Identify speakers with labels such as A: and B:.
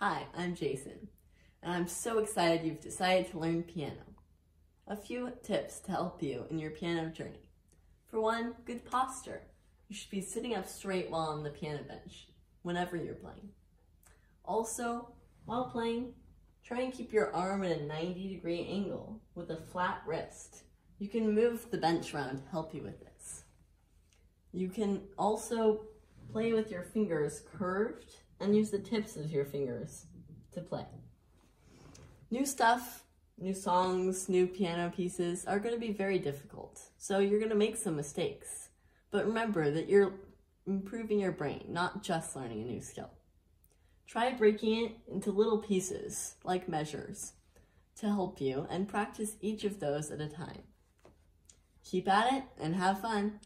A: Hi, I'm Jason, and I'm so excited you've decided to learn piano. A few tips to help you in your piano journey. For one, good posture. You should be sitting up straight while on the piano bench, whenever you're playing. Also, while playing, try and keep your arm at a 90 degree angle with a flat wrist. You can move the bench around to help you with this. You can also play with your fingers curved and use the tips of your fingers to play. New stuff, new songs, new piano pieces are going to be very difficult, so you're going to make some mistakes. But remember that you're improving your brain, not just learning a new skill. Try breaking it into little pieces, like measures, to help you and practice each of those at a time. Keep at it and have fun.